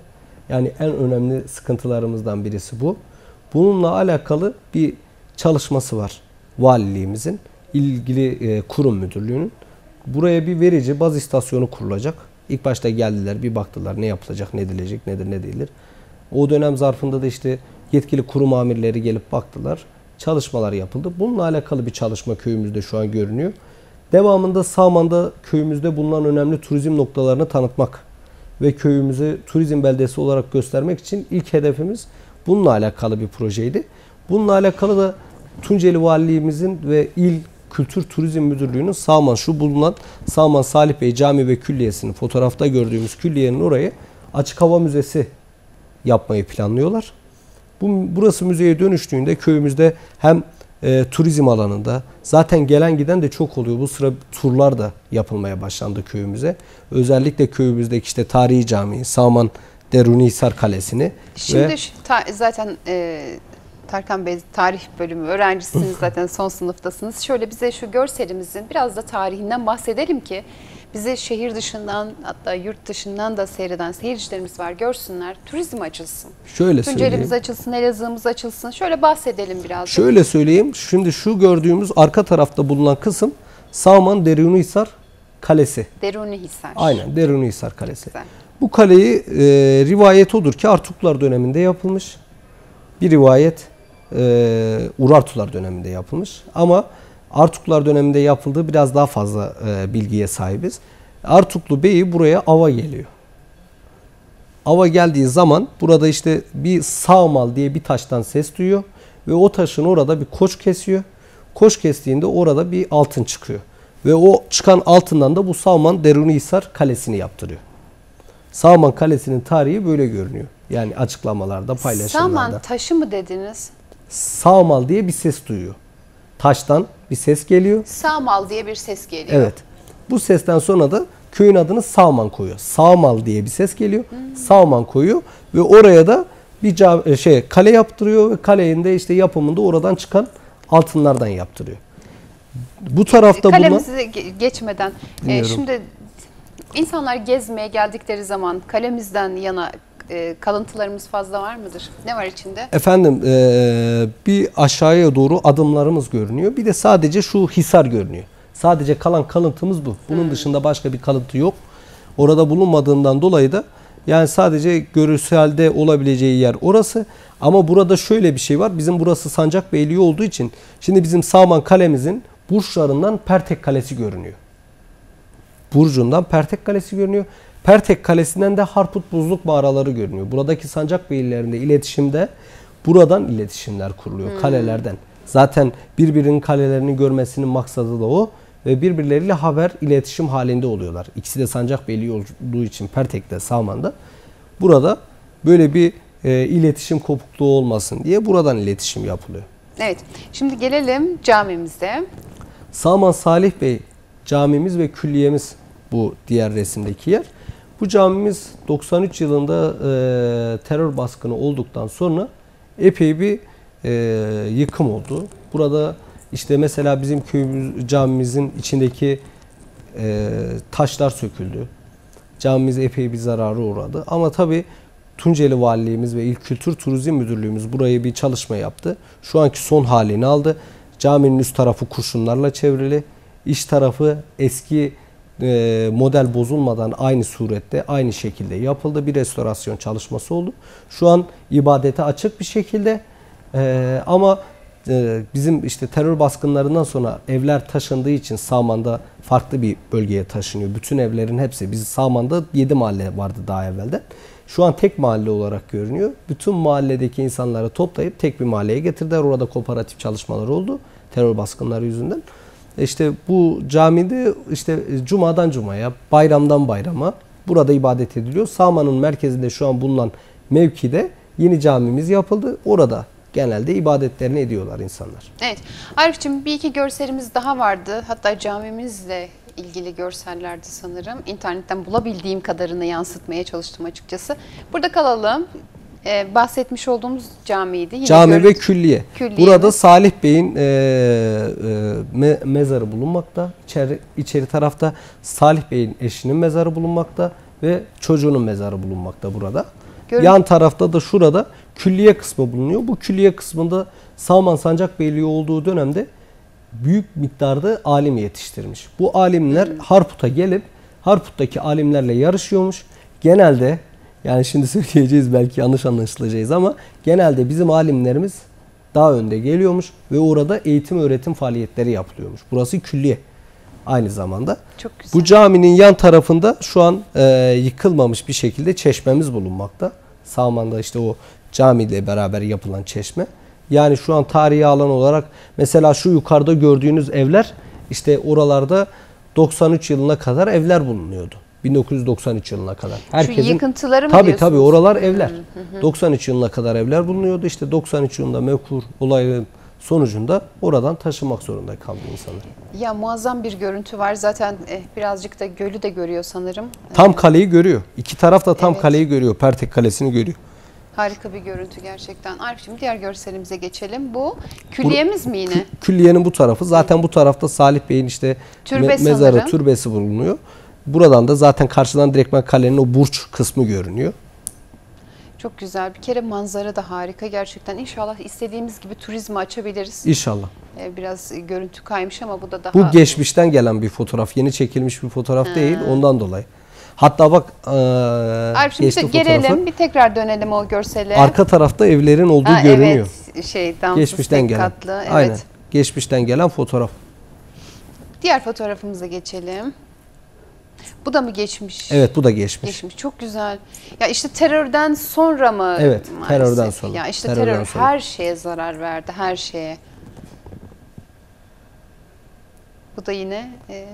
Yani en önemli sıkıntılarımızdan birisi bu. Bununla alakalı bir çalışması var valiliğimizin, ilgili e, kurum müdürlüğünün. Buraya bir verici baz istasyonu kurulacak. İlk başta geldiler bir baktılar ne yapılacak, ne edilecek, nedir, ne değildir. O dönem zarfında da işte yetkili kurum amirleri gelip baktılar. Çalışmalar yapıldı. Bununla alakalı bir çalışma köyümüzde şu an görünüyor. Devamında Sağman'da köyümüzde bulunan önemli turizm noktalarını tanıtmak ve köyümüzü turizm beldesi olarak göstermek için ilk hedefimiz bununla alakalı bir projeydi. Bununla alakalı da Tunceli Valiliğimizin ve il Kültür Turizm Müdürlüğü'nün Sağman şu bulunan Sağman Salih Bey Cami ve Külliyesi'nin fotoğrafta gördüğümüz külliyenin orayı açık hava müzesi yapmayı planlıyorlar. Bu burası müzeye dönüştüğünde köyümüzde hem e, turizm alanında zaten gelen giden de çok oluyor. Bu sıra turlar da yapılmaya başlandı köyümüze. Özellikle köyümüzdeki işte tarihi camiyi, Sağman Derunihisar Kalesi'ni Şimdi ve şu- ta- zaten e, Tarkan Bey tarih bölümü öğrencisiniz zaten son sınıftasınız. Şöyle bize şu görselimizin biraz da tarihinden bahsedelim ki bize şehir dışından hatta yurt dışından da seyreden seyircilerimiz var görsünler. Turizm açılsın. şöyle. Tunceli'miz açılsın, Elazığ'ımız açılsın. Şöyle bahsedelim biraz. Şöyle söyleyeyim. Şimdi şu gördüğümüz arka tarafta bulunan kısım Sağman Derunihisar Kalesi. Deruni Hisar. Aynen Derunihisar Kalesi. Güzel. Bu kaleyi e, rivayet odur ki Artuklar döneminde yapılmış. Bir rivayet e, Urartular döneminde yapılmış. Ama Artuklar döneminde yapıldığı biraz daha fazla e, bilgiye sahibiz. Artuklu Bey'i buraya ava geliyor. Ava geldiği zaman burada işte bir sağmal diye bir taştan ses duyuyor. Ve o taşın orada bir koç kesiyor. Koç kestiğinde orada bir altın çıkıyor. Ve o çıkan altından da bu Salman Derunihisar Kalesi'ni yaptırıyor. Salman Kalesi'nin tarihi böyle görünüyor. Yani açıklamalarda, paylaşımlarda. Saman taşı mı dediniz? Sağmal diye bir ses duyuyor. Taştan bir ses geliyor. Sağmal diye bir ses geliyor. Evet. Bu sesten sonra da köyün adını Sağman koyuyor. Sağmal diye bir ses geliyor. Sağman koyuyor ve oraya da bir e, şey kale yaptırıyor ve kalenin de işte yapımında oradan çıkan altınlardan yaptırıyor. Bu tarafta Kalemizi ge- geçmeden e, şimdi insanlar gezmeye geldikleri zaman kalemizden yana e, kalıntılarımız fazla var mıdır? Ne var içinde? efendim e, bir aşağıya doğru adımlarımız görünüyor. Bir de sadece şu hisar görünüyor. Sadece kalan kalıntımız bu. Bunun dışında başka bir kalıntı yok. Orada bulunmadığından dolayı da yani sadece görselde olabileceği yer orası. Ama burada şöyle bir şey var. Bizim burası Sancakbeyliği olduğu için şimdi bizim Sağman kalemizin burçlarından Pertek Kalesi görünüyor. Burcundan Pertek Kalesi görünüyor. Pertek Kalesi'nden de Harput Buzluk mağaraları görünüyor. Buradaki Sancakbeylilerinde iletişimde buradan iletişimler kuruluyor kalelerden. Zaten birbirinin kalelerini görmesinin maksadı da o ve birbirleriyle haber iletişim halinde oluyorlar. İkisi de Sancakbeyliği olduğu için Pertek'te Salman'da. Burada böyle bir e, iletişim kopukluğu olmasın diye buradan iletişim yapılıyor. Evet. Şimdi gelelim camimize. Salman Salih Bey camimiz ve külliyemiz bu diğer resimdeki yer. Bu camimiz 93 yılında e, terör baskını olduktan sonra epey bir e, yıkım oldu. Burada işte mesela bizim köyümüz camimizin içindeki e, taşlar söküldü. Camimiz epey bir zararı uğradı. Ama tabii Tunceli Valiliğimiz ve İl Kültür Turizm Müdürlüğümüz burayı bir çalışma yaptı. Şu anki son halini aldı. Caminin üst tarafı kurşunlarla çevrili. İç tarafı eski e, model bozulmadan aynı surette, aynı şekilde yapıldı. Bir restorasyon çalışması oldu. Şu an ibadete açık bir şekilde e, ama e, bizim işte terör baskınlarından sonra evler taşındığı için Sağman'da farklı bir bölgeye taşınıyor. Bütün evlerin hepsi, biz Sağman'da 7 mahalle vardı daha evvelden. Şu an tek mahalle olarak görünüyor. Bütün mahalledeki insanları toplayıp tek bir mahalleye getirdiler. Orada kooperatif çalışmalar oldu terör baskınları yüzünden. İşte bu camide işte cumadan cumaya, bayramdan bayrama burada ibadet ediliyor. Sağman'ın merkezinde şu an bulunan mevkide yeni camimiz yapıldı. Orada genelde ibadetlerini ediyorlar insanlar. Evet. Arif'ciğim bir iki görselimiz daha vardı. Hatta camimizle ilgili görsellerdi sanırım. İnternetten bulabildiğim kadarını yansıtmaya çalıştım açıkçası. Burada kalalım. Ee, bahsetmiş olduğumuz camiydi. Yine Cami ve görüntü- külliye. Külliyemiz. Burada Salih Bey'in e, e, me- mezarı bulunmakta. İçeri, içeri tarafta Salih Bey'in eşinin mezarı bulunmakta ve çocuğunun mezarı bulunmakta burada. Görün- Yan tarafta da şurada külliye kısmı bulunuyor. Bu külliye kısmında Salman Sancakbeyliği olduğu dönemde büyük miktarda alim yetiştirmiş. Bu alimler Harput'a gelip Harput'taki alimlerle yarışıyormuş. Genelde yani şimdi söyleyeceğiz belki yanlış anlaşılacağız ama genelde bizim alimlerimiz daha önde geliyormuş ve orada eğitim öğretim faaliyetleri yapılıyormuş. Burası külliye aynı zamanda. Çok güzel. Bu caminin yan tarafında şu an e, yıkılmamış bir şekilde çeşmemiz bulunmakta. Sağman'da işte o camiyle beraber yapılan çeşme. Yani şu an tarihi alan olarak mesela şu yukarıda gördüğünüz evler işte oralarda 93 yılına kadar evler bulunuyordu. 1993 yılına kadar. yıkıntıları mı Tabii diyorsunuz? tabii oralar evler. 93 yılına kadar evler bulunuyordu. İşte 93 yılında mevkur olayın sonucunda oradan taşımak zorunda kaldı insanlar. Ya muazzam bir görüntü var. Zaten eh, birazcık da gölü de görüyor sanırım. Tam kaleyi görüyor. İki taraf da tam Evet. kaleyi görüyor. Pertek Kalesi'ni görüyor. Harika bir görüntü gerçekten. Arif şimdi diğer görselimize geçelim. Bu külliyemiz mi yine? Külliyenin bu tarafı. Zaten bu tarafta Salih Bey'in işte Türbe me- mezarı, sanırım. türbesi bulunuyor. Buradan da zaten karşıdan direktmen kalenin o burç kısmı görünüyor. Çok güzel. Bir kere manzara da harika gerçekten. İnşallah istediğimiz gibi turizmi açabiliriz. İnşallah. Eh, Biraz görüntü kaymış ama bu da daha... Bu geçmişten gelen bir fotoğraf. Yeni çekilmiş bir fotoğraf değil. Ondan dolayı. Hatta bak Arif şimdi geçti te- gelelim fotoğrafı. bir tekrar dönelim o görsele. Arka tarafta evlerin olduğu Ha, görünüyor. Evet şey Geçmişten gelen. katlı. Evet. Aynen. Geçmişten gelen fotoğraf. Diğer fotoğrafımıza geçelim. Bu da mı geçmiş? Evet bu da geçmiş. Geçmiş. Çok güzel. Ya işte terörden sonra mı? Evet, maalesef? terörden sonra. Ya işte Terörden terör sonra. her şeye zarar verdi, her şeye. Bu da yine e,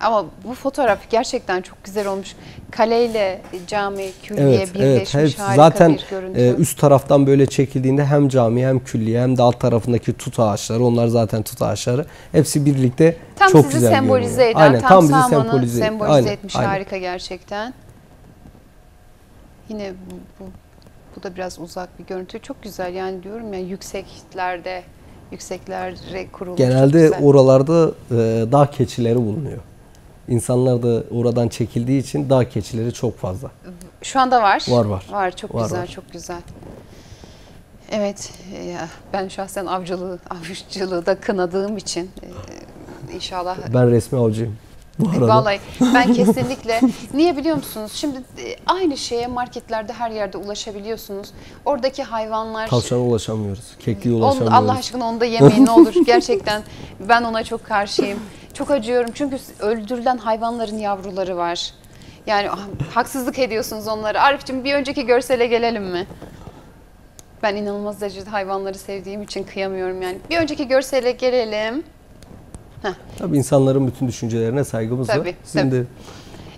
ama bu fotoğraf gerçekten çok güzel olmuş. Kaleyle cami, külliye Evet, evet. birleşmiş Hep harika zaten bir görüntü. e, üst taraftan böyle çekildiğinde hem cami hem külliye hem de alt tarafındaki tut ağaçları, onlar zaten tut ağaçları. Hepsi birlikte tam çok güzel sembolize görünüyor. eden, Aynen, tam, tam bizi sembolize, sembolize aynen, etmiş aynen. harika gerçekten. Yine bu, bu, bu da biraz uzak bir görüntü. Çok güzel yani diyorum ya yükseklerde, yükseklere kurulmuş. Genelde oralarda e, dağ keçileri bulunuyor. İnsanlar da oradan çekildiği için dağ keçileri çok fazla. Şu anda var. Var, var. Var çok Var, güzel var. çok güzel. Evet e, ya ben şahsen avcılığı, avcılığı da kınadığım için e, inşallah Ben resmi avcıyım. Bu arada. Vallahi ben kesinlikle niye biliyor musunuz? Şimdi e, aynı şeye marketlerde her yerde ulaşabiliyorsunuz. Oradaki hayvanlar Tavşana ulaşamıyoruz. Kekliğe ulaşamıyoruz. Allah aşkına onu da yemeyin ne olur. Gerçekten ben ona çok karşıyım. Çok acıyorum çünkü öldürülen hayvanların yavruları var. Yani ah, haksızlık ediyorsunuz onlara. Arif'cim bir önceki görsele gelelim mi? Ben inanılmaz derecede hayvanları sevdiğim için kıyamıyorum yani. Bir önceki görsele gelelim. Tabii insanların bütün düşüncelerine saygımız Tabii, var. Şimdi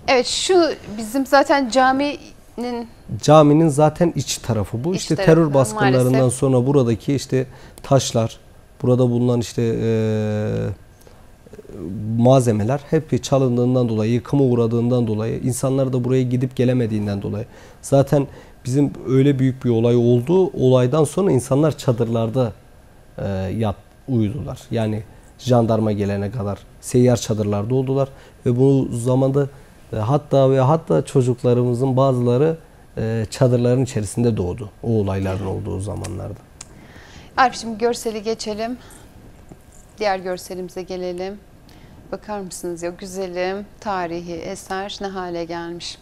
Evet şu bizim zaten caminin caminin zaten iç tarafı bu. İç işte tarafı, terör baskınlarından maalesef. sonra buradaki işte taşlar, burada bulunan işte eee, malzemeler hep çalındığından dolayı, yıkıma uğradığından dolayı, insanlar da buraya gidip gelemediğinden dolayı. Zaten bizim öyle büyük bir olay oldu. Olaydan sonra insanlar çadırlarda eee, yat uyudular. Yani jandarma gelene kadar seyyar çadırlarda oldular ve bu zamanda e, hatta ve hatta çocuklarımızın bazıları e, çadırların içerisinde doğdu. O olayların olduğu zamanlarda. Arif'cim görseli geçelim. Diğer görselimize gelelim. Bakar mısınız ya güzelim tarihi eser ne hale gelmiş.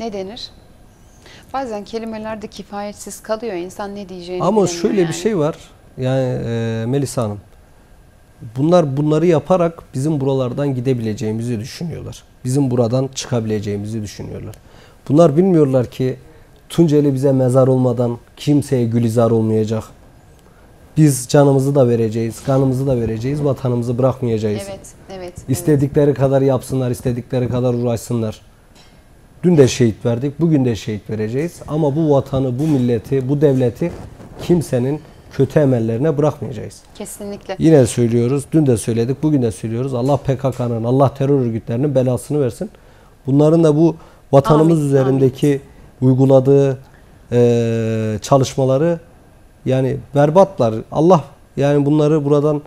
Ne denir? Bazen kelimeler de kifayetsiz kalıyor. İnsan ne diyeceğini Ama şöyle yani. bir şey var. Yani e, Melisa Hanım. Bunlar bunları yaparak bizim buralardan gidebileceğimizi düşünüyorlar. Bizim buradan çıkabileceğimizi düşünüyorlar. Bunlar bilmiyorlar ki Tunceli bize mezar olmadan kimseye gülizar olmayacak. Biz canımızı da vereceğiz, kanımızı da vereceğiz, vatanımızı bırakmayacağız. Evet, evet. evet. İstedikleri kadar yapsınlar, istedikleri kadar uğraşsınlar. Dün de şehit verdik, bugün de şehit vereceğiz. Ama bu vatanı, bu milleti, bu devleti kimsenin kötü emellerine bırakmayacağız. Kesinlikle. Yine söylüyoruz, dün de söyledik, bugün de söylüyoruz. Allah PKK'nın, Allah terör örgütlerinin belasını versin. Bunların da bu vatanımız Amin, üzerindeki uyguladığı eee, çalışmaları yani berbatlar. Allah yani bunları buradan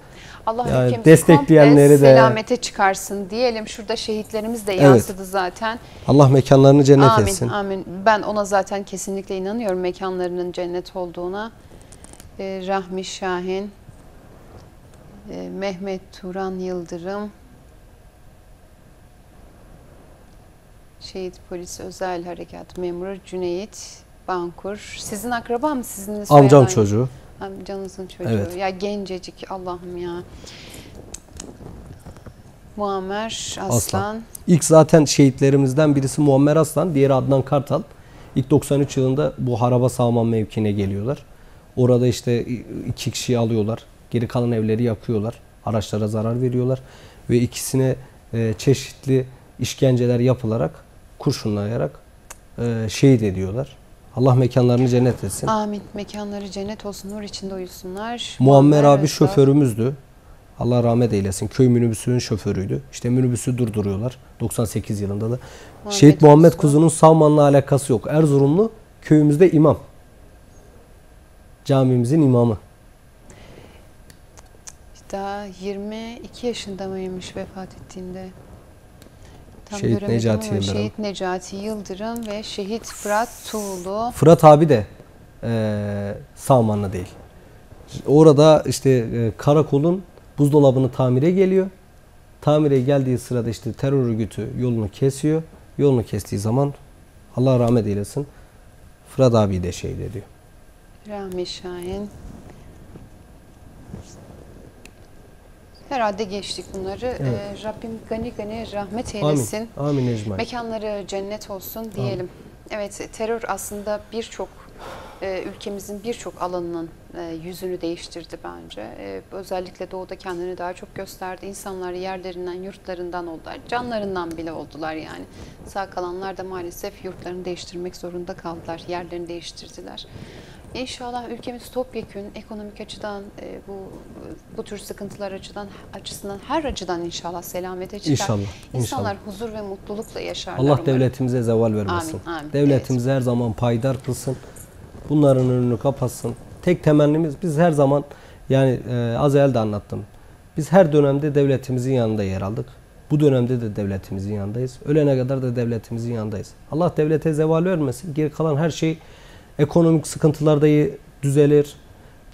Allah Yani ülkemizi destekleyenleri de- selamete çıkarsın diyelim. Şurada şehitlerimiz de yansıdı zaten. Allah mekanlarını cennet amin, etsin. amin. Ben ona zaten kesinlikle inanıyorum mekanlarının cennet olduğuna. Ee, Rahmi Şahin, e, Mehmet Turan Yıldırım, Şehit Polis Özel Harekat Memuru Cüneyt Bankur. Sizin akraba mı? Sizin Amcam çocuğu. Amcanızın çocuğu. Evet. Ya gencecik Allah'ım ya. Muammer Aslan. Aslan. İlk zaten şehitlerimizden birisi Muammer Aslan, diğeri Adnan Kartal. İlk 93 yılında bu Haraba Sağman mevkine geliyorlar. Orada işte iki kişiyi alıyorlar. Geri kalan evleri yakıyorlar. Araçlara zarar veriyorlar. Ve ikisine e, çeşitli işkenceler yapılarak, kurşunlayarak e, şehit ediyorlar. Allah mekanlarını cennet etsin. Amin. Mekanları cennet olsun, nur içinde uyusunlar. Muammer abi Özal. şoförümüzdü. Allah rahmet eylesin. Köy minibüsünün şoförüydü. İşte minibüsü durduruyorlar. 98 yılında da. Muhammed Şehit Muhammed Kuzu. Kuzu'nun Salman'la alakası yok. Erzurumlu köyümüzde imam. Camimizin imamı. Daha 22 yaşında mıymış vefat ettiğinde? Tam Şehit Necati Yıldırım. Şehit Necati Yıldırım ve Şehit Fırat Tuğlu. Fırat abi de eee Salmanlı değil. Orada işte e, karakolun buzdolabını tamire geliyor. Tamire geldiği sırada işte terör örgütü yolunu kesiyor. Yolunu kestiği zaman Allah rahmet eylesin. Fırat abi de şehit ediyor. Rahmi Şahin. Herhalde geçtik bunları. Ee, Rabbim gani gani rahmet eylesin. Amin. Amin ecmaîn. Mekanları cennet olsun diyelim. Evet, terör aslında birçok e, ülkemizin birçok alanının e, yüzünü değiştirdi bence. E, özellikle doğuda kendini daha çok gösterdi. İnsanlar yerlerinden, yurtlarından oldular. Canlarından bile oldular yani. Sağ kalanlar da maalesef yurtlarını değiştirmek zorunda kaldılar. Yerlerini değiştirdiler. İnşallah ülkemiz topyekün ekonomik açıdan e, bu bu tür sıkıntılar açıdan açısından her açıdan inşallah selamete çıkar. İnşallah, İnsanlar inşallah. huzur ve mutlulukla yaşarlar. Allah umarım. devletimize zeval vermesin. Amin, amin. Devletimizi her zaman payidar kılsın. Bunların önünü kapatsın. Tek temennimiz biz her zaman yani e, az evvel de anlattım. Biz her dönemde devletimizin yanında yer aldık. Bu dönemde de devletimizin yanındayız. Ölene kadar da devletimizin yanındayız. Allah devlete zeval vermesin. Geri kalan her şey ekonomik sıkıntılarda y- düzelir.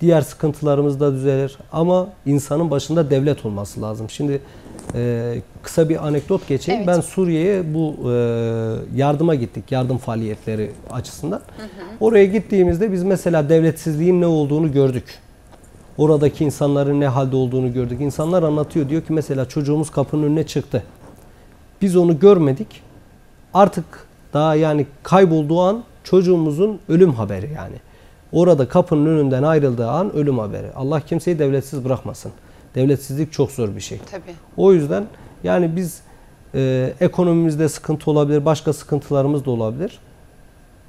Diğer sıkıntılarımız da düzelir. Ama insanın başında devlet olması lazım. Şimdi e, kısa bir anekdot geçeyim. Evet. Ben Suriye'ye bu e, yardıma gittik. Yardım faaliyetleri açısından. Oraya gittiğimizde biz mesela devletsizliğin ne olduğunu gördük. Oradaki insanların ne halde olduğunu gördük. İnsanlar anlatıyor. Diyor ki mesela çocuğumuz kapının önüne çıktı. Biz onu görmedik. Artık daha yani kaybolduğu an çocuğumuzun ölüm haberi yani. Orada kapının önünden ayrıldığı an ölüm haberi. Allah kimseyi devletsiz bırakmasın. Devletsizlik çok zor bir şey. Tabii. O yüzden yani biz e, ekonomimizde sıkıntı olabilir, başka sıkıntılarımız da olabilir.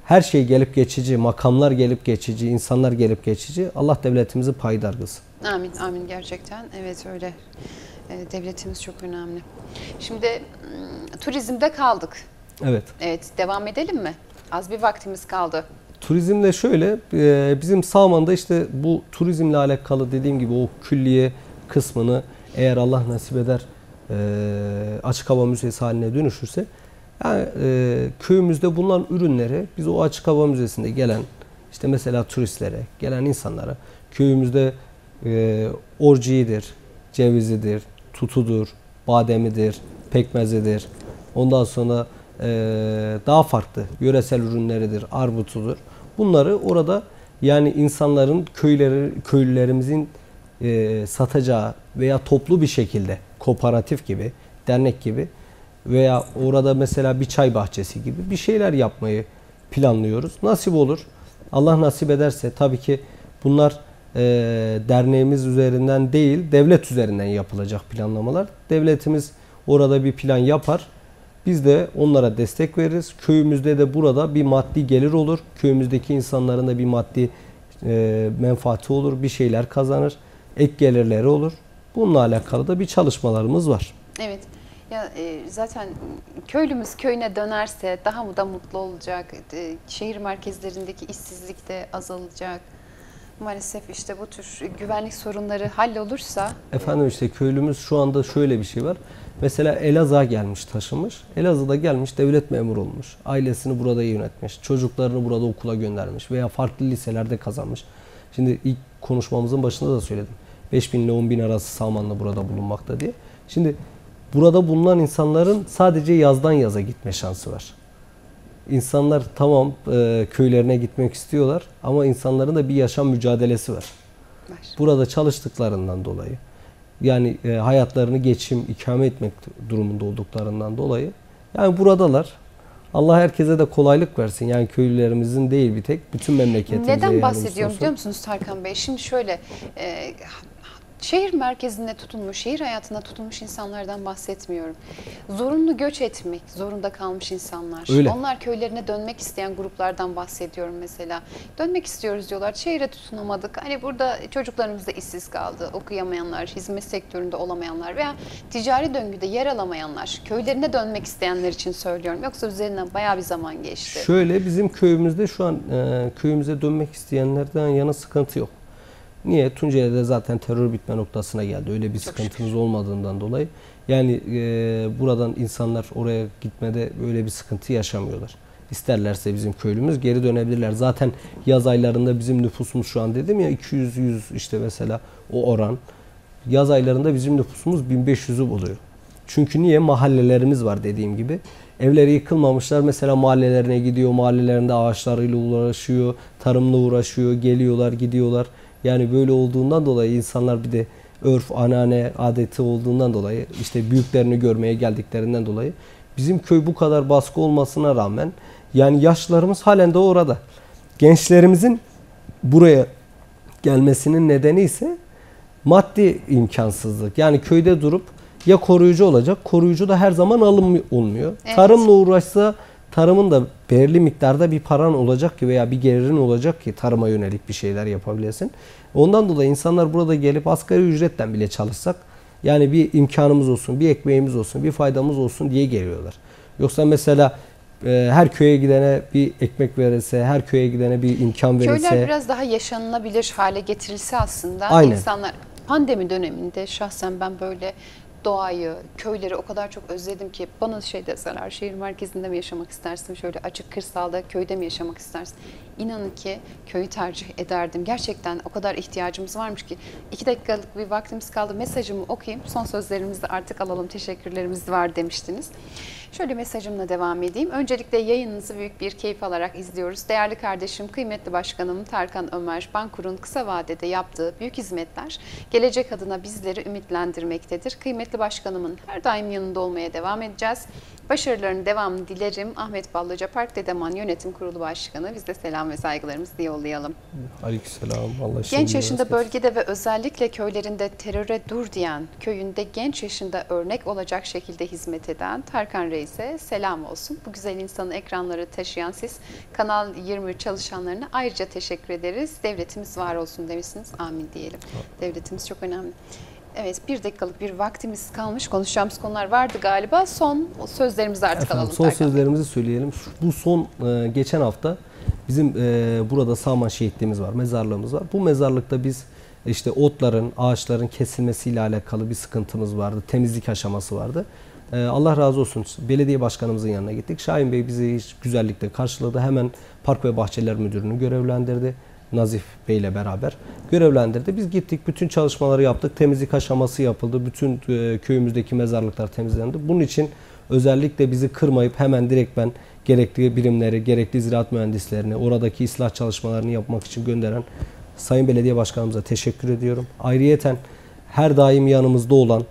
Her şey gelip geçici, makamlar gelip geçici, insanlar gelip geçici. Allah devletimizi payidar kılsın. Amin, amin gerçekten. Evet öyle. Ee, devletimiz çok önemli. Şimdi mm, turizmde kaldık. Evet. Evet, devam edelim mi? Az bir vaktimiz kaldı. Turizmde şöyle, e, bizim Sağman'da işte bu turizmle alakalı dediğim gibi o külliye kısmını eğer Allah nasip eder e, açık hava müzesi haline dönüşürse yani e, köyümüzde bulunan ürünleri biz o açık hava müzesinde gelen işte mesela turistlere, gelen insanlara köyümüzde e, orciğidir, cevizidir, tutudur, bademidir, pekmezidir. Ondan sonra daha farklı yöresel ürünleridir, arbutudur. Bunları orada yani insanların köyleri köylülerimizin e, satacağı veya toplu bir şekilde kooperatif gibi, dernek gibi veya orada mesela bir çay bahçesi gibi bir şeyler yapmayı planlıyoruz. Nasip olur. Allah nasip ederse tabii ki bunlar e, derneğimiz üzerinden değil, devlet üzerinden yapılacak planlamalar. Devletimiz orada bir plan yapar. Biz de onlara destek veririz. Köyümüzde de burada bir maddi gelir olur. Köyümüzdeki insanların da bir maddi e, menfaati olur. Bir şeyler kazanır. Ek gelirleri olur. Bununla alakalı da bir çalışmalarımız var. Evet. Ya e, zaten köylümüz köyüne dönerse daha mı da mutlu olacak. E, şehir merkezlerindeki işsizlik de azalacak. Maalesef işte bu tür güvenlik sorunları hallolursa Efendim işte köylümüz şu anda şöyle bir şey var. Mesela Elazığ'a gelmiş taşınmış. Elazığ'da gelmiş devlet memuru olmuş. Ailesini burada yönetmiş. Çocuklarını burada okula göndermiş. Veya farklı liselerde kazanmış. Şimdi ilk konuşmamızın başında da söyledim. 5 bin ile 10 bin arası Salmanlı burada bulunmakta diye. Şimdi burada bulunan insanların sadece yazdan yaza gitme şansı var. İnsanlar tamam e, köylerine gitmek istiyorlar ama insanların da bir yaşam mücadelesi var. var. Burada çalıştıklarından dolayı yani e, hayatlarını geçim, ikame etmek durumunda olduklarından dolayı yani buradalar. Allah herkese de kolaylık versin. Yani köylülerimizin değil bir tek bütün memleketimize Neden bahsediyorum biliyor musunuz Tarkan Bey? Şimdi şöyle e, şehir merkezinde tutulmuş, şehir hayatına tutulmuş insanlardan bahsetmiyorum. Zorunlu göç etmek zorunda kalmış insanlar. Öyle. Onlar köylerine dönmek isteyen gruplardan bahsediyorum mesela. Dönmek istiyoruz diyorlar. Şehire tutunamadık. Hani burada çocuklarımız da işsiz kaldı. Okuyamayanlar, hizmet sektöründe olamayanlar veya ticari döngüde yer alamayanlar. Köylerine dönmek isteyenler için söylüyorum. Yoksa üzerinden bayağı bir zaman geçti. Şöyle bizim köyümüzde şu an e, köyümüze dönmek isteyenlerden yana sıkıntı yok. Niye? Tunceli'de zaten terör bitme noktasına geldi. Öyle bir sıkıntımız olmadığından dolayı. Yani e, buradan insanlar oraya gitmede böyle bir sıkıntı yaşamıyorlar. İsterlerse bizim köylümüz geri dönebilirler. Zaten yaz aylarında bizim nüfusumuz şu an dedim ya 200-100 işte mesela o oran. Yaz aylarında bizim nüfusumuz 1500'ü buluyor. Çünkü niye? Mahallelerimiz var dediğim gibi. Evleri yıkılmamışlar. Mesela mahallelerine gidiyor. Mahallelerinde ağaçlarıyla uğraşıyor. Tarımla uğraşıyor. Geliyorlar, gidiyorlar. Yani böyle olduğundan dolayı insanlar bir de örf, anane, adeti olduğundan dolayı işte büyüklerini görmeye geldiklerinden dolayı bizim köy bu kadar baskı olmasına rağmen yani yaşlarımız halen de orada. Gençlerimizin buraya gelmesinin nedeni ise maddi imkansızlık. Yani köyde durup ya koruyucu olacak. Koruyucu da her zaman alım olmuyor. Evet. Tarımla uğraşsa tarımın da belirli miktarda bir paran olacak ki veya bir gelirin olacak ki tarıma yönelik bir şeyler yapabilesin. Ondan dolayı insanlar burada gelip asgari ücretten bile çalışsak yani bir imkanımız olsun, bir ekmeğimiz olsun, bir faydamız olsun diye geliyorlar. Yoksa mesela e, her köye gidene bir ekmek verilse, her köye gidene bir imkan verilse Köyler biraz daha yaşanılabilir hale getirilse aslında Aynen. insanlar pandemi döneminde şahsen ben böyle doğayı, köyleri o kadar çok özledim ki bana şey deseler şehir merkezinde mi yaşamak istersin, şöyle açık kırsalda, köyde mi yaşamak istersin? İnanın ki köyü tercih ederdim. Gerçekten o kadar ihtiyacımız varmış ki. iki dakikalık bir vaktimiz kaldı. Mesajımı okuyayım. Son sözlerimizi artık alalım. Teşekkürlerimiz var demiştiniz. Şöyle mesajımla devam edeyim. Öncelikle yayınınızı büyük bir keyif alarak izliyoruz. Değerli kardeşim, kıymetli başkanım Tarkan Ömer Bankur'un kısa vadede yaptığı büyük hizmetler gelecek adına bizleri ümitlendirmektedir. Kıymetli başkanımın her daim yanında olmaya devam edeceğiz. Başarılarının devamını dilerim. Ahmet Ballıca Park Dedeman Yönetim Kurulu Başkanı. Biz de selam ve saygılarımızı yollayalım. Aleykümselam. Allah Genç yaşında olsun. bölgede ve özellikle köylerinde teröre dur diyen, köyünde genç yaşında örnek olacak şekilde hizmet eden Tarkan Reis'e selam olsun. Bu güzel insanı ekranları taşıyan siz Kanal 23 çalışanlarına ayrıca teşekkür ederiz. Devletimiz var olsun demişsiniz. Amin diyelim. Devletimiz çok önemli. Evet bir dakikalık bir vaktimiz kalmış. Konuşacağımız konular vardı galiba. Son sözlerimizi artık Efendim, alalım. son Tarkan sözlerimizi söyleyelim. Bu son e, geçen hafta bizim e, burada Sağman şehitliğimiz var, mezarlığımız var. Bu mezarlıkta biz işte otların, ağaçların kesilmesiyle alakalı bir sıkıntımız vardı. Temizlik aşaması vardı. E, Allah razı olsun. Belediye başkanımızın yanına gittik. Şahin Bey bizi hiç güzellikle karşıladı. Hemen Park ve Bahçeler Müdürünü görevlendirdi. Nazif Bey ile beraber görevlendirdi. Biz gittik, bütün çalışmaları yaptık. Temizlik aşaması yapıldı. Bütün e, köyümüzdeki mezarlıklar temizlendi. Bunun için özellikle bizi kırmayıp hemen direkt ben gerekli birimleri, gerekli ziraat mühendislerini, oradaki ıslah çalışmalarını yapmak için gönderen Sayın Belediye Başkanımıza teşekkür ediyorum. Ayrıyeten her daim yanımızda olan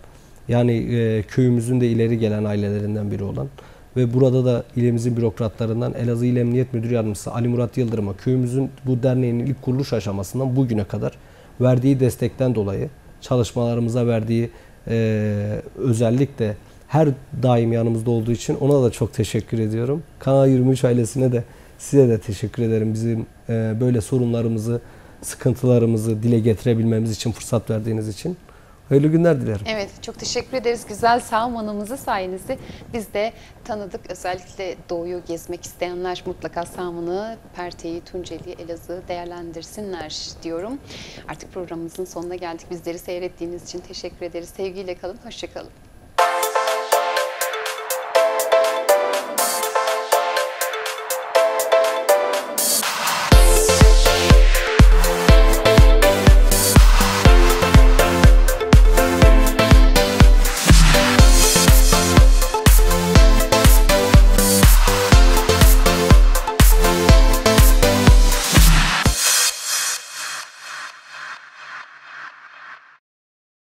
yani e, köyümüzün de ileri gelen ailelerinden biri olan ve burada da ilimizin bürokratlarından Elazığ İl Emniyet Müdür Yardımcısı Ali Murat Yıldırım'a köyümüzün bu derneğin ilk kuruluş aşamasından bugüne kadar verdiği destekten dolayı çalışmalarımıza verdiği e, özellikle her daim yanımızda olduğu için ona da çok teşekkür ediyorum. Kanal 23 ailesine de size de teşekkür ederim. Bizim e, böyle sorunlarımızı, sıkıntılarımızı dile getirebilmemiz için fırsat verdiğiniz için. Hayırlı günler dilerim. Evet, çok teşekkür ederiz. Güzel Sağman'ımızı sayenizde biz de tanıdık. Özellikle doğuyu gezmek isteyenler mutlaka Sağman'ı, Perte'yi, Tunceli, Elazığ'ı değerlendirsinler diyorum. Artık programımızın sonuna geldik. Bizleri seyrettiğiniz için teşekkür ederiz. Sevgiyle kalın, hoşçakalın.